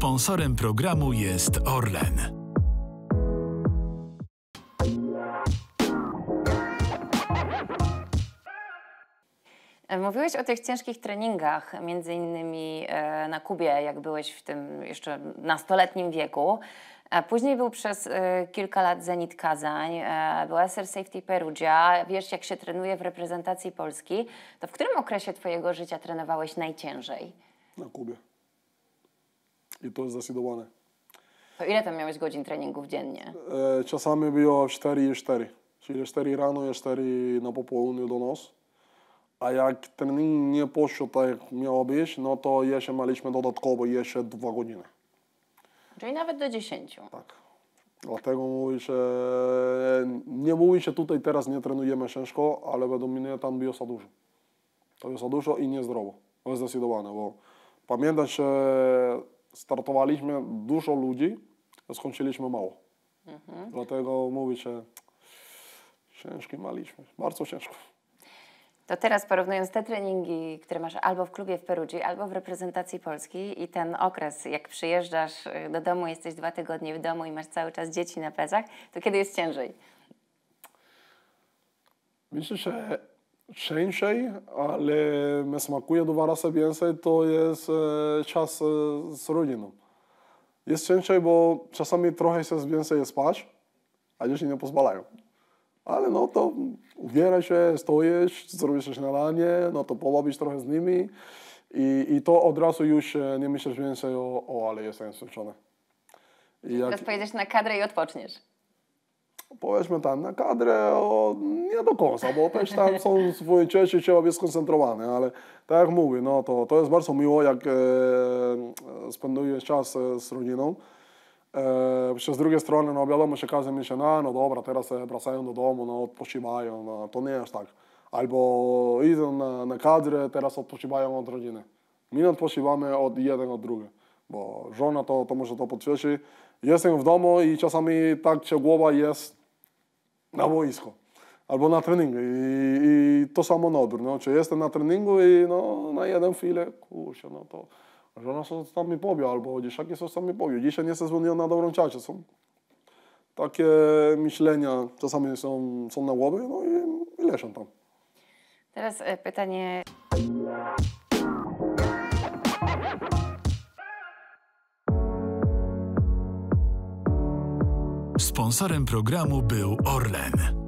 Sponsorem programu jest Orlen. Mówiłeś o tych ciężkich treningach, między innymi e, na Kubie, jak byłeś w tym jeszcze nastoletnim wieku. A później był przez e, kilka lat Zenit Kazań, e, był SR Safety Perugia. Wiesz, jak się trenuje w reprezentacji Polski. To w którym okresie Twojego życia trenowałeś najciężej? Na Kubie. I to jest zdecydowane. To ile tam miałeś godzin treningów dziennie? E, czasami było 4 i 4. Czyli 4 rano i 4 na popołudniu do nos. A jak trening nie poszedł tak jak miało być, no to jeszcze mieliśmy dodatkowo jeszcze 2 godziny. Czyli nawet do 10. Tak. Dlatego mówię, że nie mówi się tutaj teraz nie trenujemy ciężko, ale według mnie tam było za dużo. To jest za dużo i niezdrowo. Zdecydowane, bo pamiętam, że startowaliśmy dużo ludzi, a skończyliśmy mało. Dlatego mówię, że ciężki maliśmy, bardzo ciężko. To teraz porównując te treningi, które masz albo w klubie w Perugii, albo w reprezentacji Polski i ten okres, jak przyjeżdżasz y, do domu, jesteś dwa tygodnie w domu i masz cały czas dzieci na plecach, to kiedy jest ciężej? Myślę, że ciężej, ale mi smakuje dwa razy więcej, to jest e, czas e, z rodziną. Jest ciężej, bo czasami trochę się więcej spać, a dzieci nie pozwalają. Ale no to ubieraj się, stoisz, zrobisz śniadanie, no to pobawisz trochę z nimi i, i to od razu już e, nie myślisz więcej o, o ale jestem. I jak, Teraz pojedziesz na kadrę i odpoczniesz. Powiedzmy tam na kadrę, o, nie do końca, bo też tam są swoje części, trzeba być skoncentrowany, ale tak jak mówię, no to, to jest bardzo miło, jak e, czas e, z rodziną. E, z drugiej strony, no wiadomo, że każdy myśli, no, no dobra, teraz wracają do domu, no odpoczywają, no to nie jest tak. Albo idą na, na kadrę, teraz odpoczywają od rodziny. My odpoczywamy od jeden od drugiego, bo żona to, to może to potwierdzić. Jestem w domu i czasami tak się głowa jest na boisku albo na treningu i, i to samo na odwrót, no, czy jestem na treningu i no, na jeden chwilę, kurczę, no to żona co tam mi powie, albo dzieciaki co tam mi powie, dzisiaj nie zadzwoniła na dobrą czasie, są takie myślenia czasami są, są na głowie, no i, i tam. Teraz e, pytanie. Sponsorem programu był Orlen.